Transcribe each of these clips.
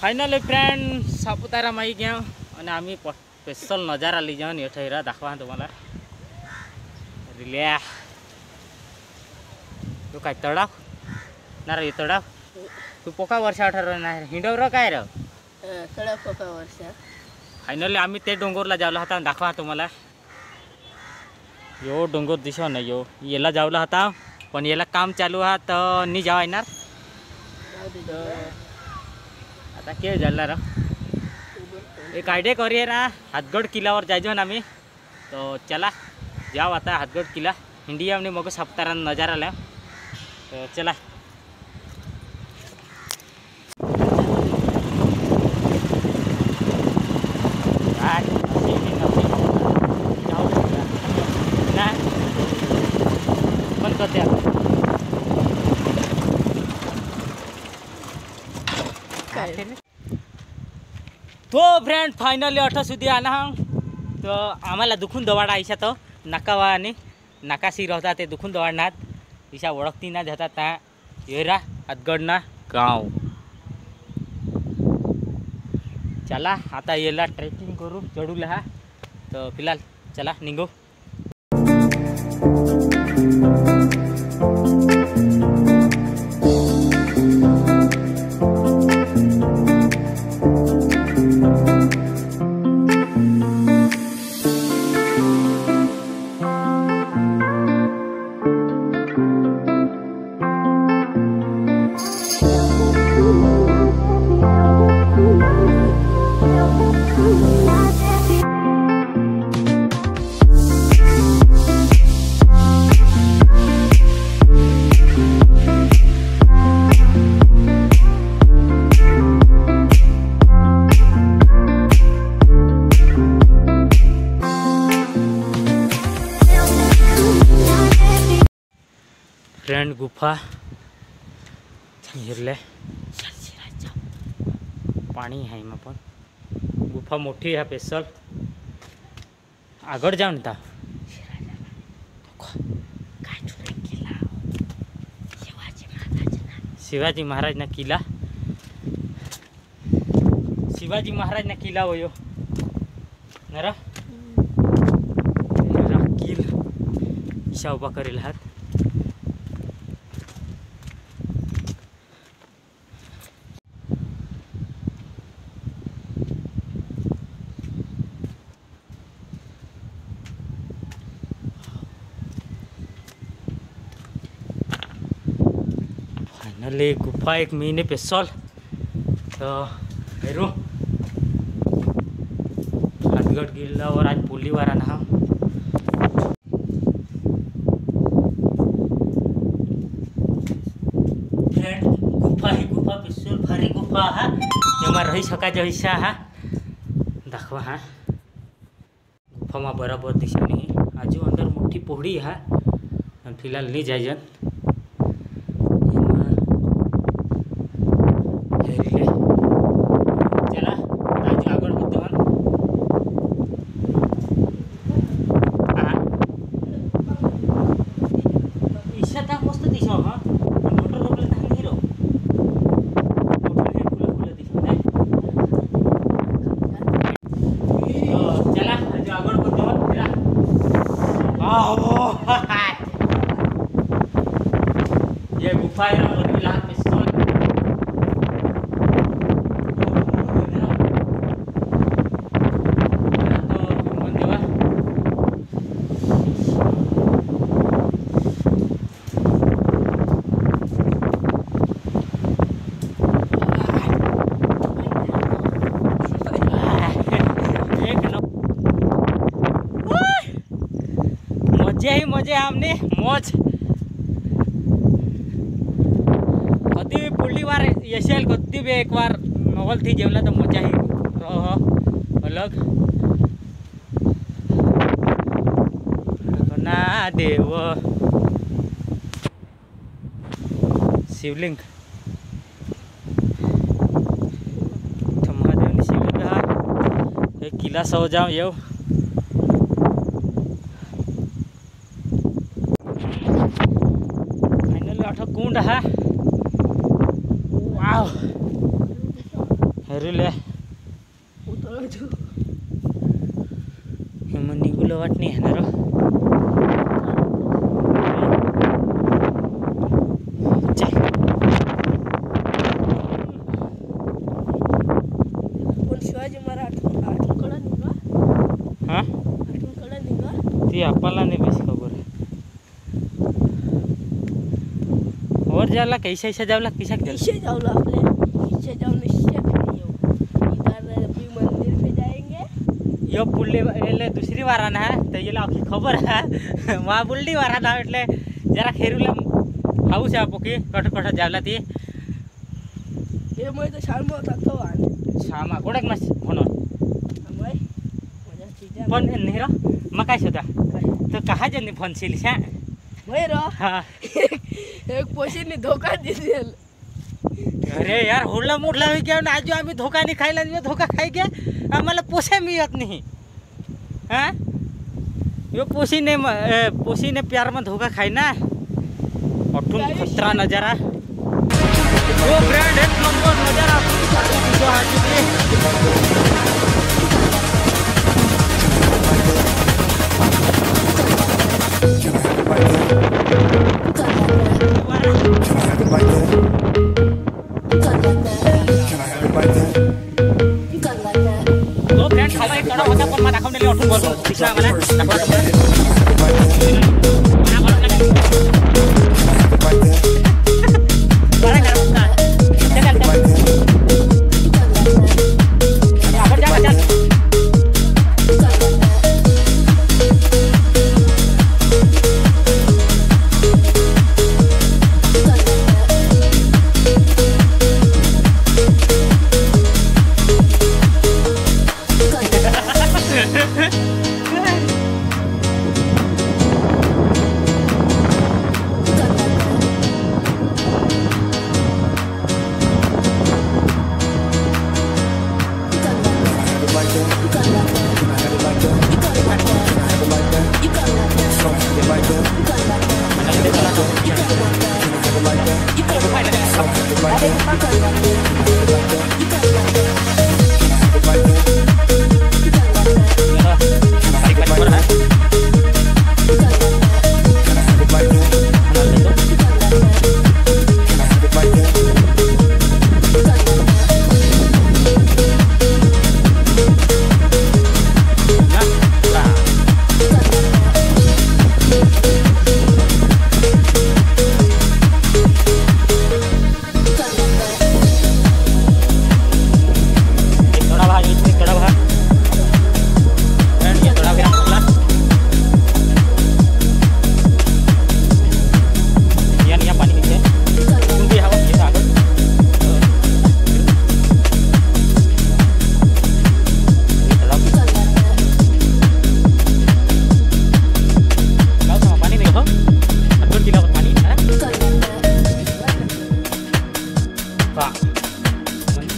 Finally friend Saputara माई गया आणि आम्ही स्पेशल नज़ारा ली जाऊन येठं दाखवा तुम्हाला रिल्या तू काय तडाव ना रे तडाव तू पोका वर्षा अठरा नाही हिंडवर काय र कडक होका वर्ष फायनली आम्ही ते डोंगरला जावला होता दाखवा तुम्हाला यो डोंगर दिसो ना यो याला जावला होता पण याला काम चालू आहे तर नी जावा येणार तर आता के झाला र एक आयडिया करूया ना हातगड किल्ल्यावर जायचो ना आम्ही तो चला, जाओ आता हातगड किल्ला। इंडिया में मग सापुतारा नज़ारा ला तो चला काय अशी ही नवी जाऊ शकता. नाही पण करते आता काय तो फ्रेंड फायनली अठरा सुधी आला हा। तर आम्हाला दुखून दवाडा आयशा तो नाकावा आणि नाकाशी राहता ते दुखून दवाडणार. दिशा ओळखती ना जातात ना येरा हातगडना गाव. चला आता येला ट्रेकिंग करू चढूला हा. तर फ़िलहाल चला निघू. ಫ್ರೆಂಡ್ गुफा इरले पानी है मग गुफा मोटी है स्पेशल। आगर जाऊन ता। शिवाजी महाराज ना किला। शिवाजी महाराज ना किला होयो नरा। हम्म। किला। ईशा उभा करेल हात गुफा एक महीने पे सल तो हेरू हातगड किल्ल्यावर आज पुलीवर ना फ्रेंड गुफा ही गुफा स्पेशल भारी गुफा हा એમાં રહી શકાય હિસ્સા હા દાખવા હા ગુફામાં બરાબર દિશા નહીં આજુ અંદર મોટી પહોળી હા અને ફિલહાલ નહીં જાય જન लंबी लाख में से मज़े ही मज़े हमने मौज। येशील कधी बी एक वार नवलથી जेवला तर मज़ा ही रह अलग ना देव शिवलिंग शिवलिंग किल्ला सह जाऊ येऊ फायनली अठ कुंड हा આવ. હરું લે. હેમંતની ગુલાવાટની હેનારો હા? આપવાના નહીં પછી वर जाला कैसे ऐसे जावला कैसे जावला कैसे जावला आपने कैसे जावला इससे इधर अभी मंदिर पे जाएँगे यो पुल्ले એટલે દૂસરી વાર આના હે તો એટલે આપકી ખબર હે માં બુલ્ડી વાર આના એટલે જરા ખેરુલા હાઉસ છે આપકી કટ કટ જાવલા થી એ મોય તો શામ થતો આને શામા કોડક મસ ભણો મોય પણ નેરો મકાઈ સોદા તો કહા જને ફોન સીલી છે ભયરો હા. એક પોશીની ધોકા દીધી अरे यार हुडला मुडला भी क्या आज जो नहीं खाई नाही खायला दिला धोका खाय घ्या आम्हाला पोसे मिळत नाही हा यो पोशीने पोशीने प्यारमा धोका खाय ना अठून खतरा नज़ारा वो ब्रँड एक नंबर नज़ारा Bisa mana? Jangan jangan. Ha ha ha!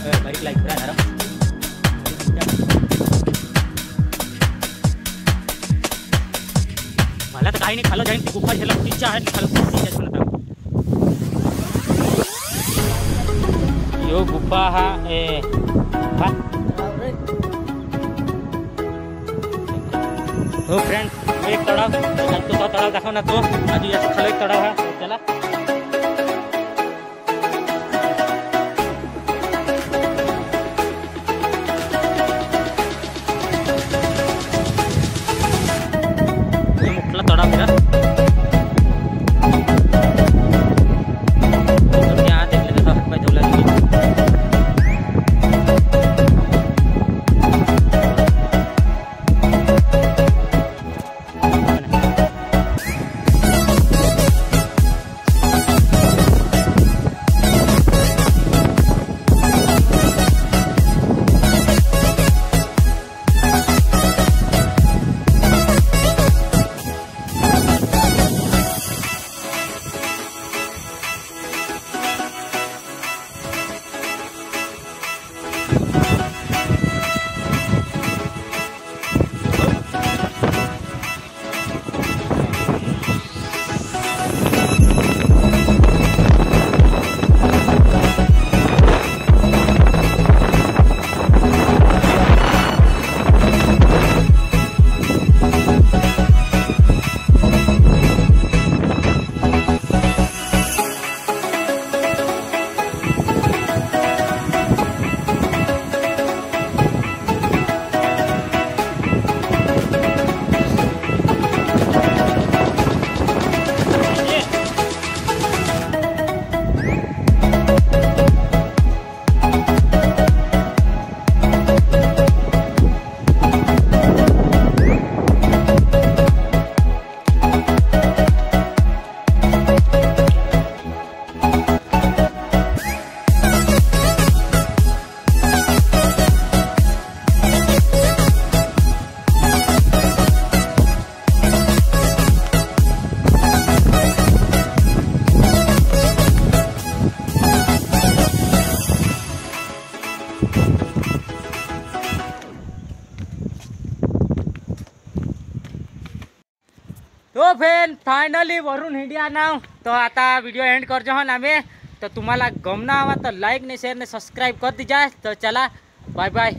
Lagi berat, ada? मला तर काही नाही खाल्लं जाईन. ती गुफा झाला तिच्या आहे खाल्लं तिच्याच म्हणत यो गुफा हा ए हा. हो फ्रेंड एक तळाव तो तळाव दाखव ना तो. आधी याच्या खाली एक तळाव तो फेन फायनली वरून इंडिया नाव तो आता व्हिडिओ एंड करजो हन आम्ही तर तुम्हाला गमना हवा तर लाईक ने शेअर ने सबस्क्राईब कर दीजा तर चला बाय बाय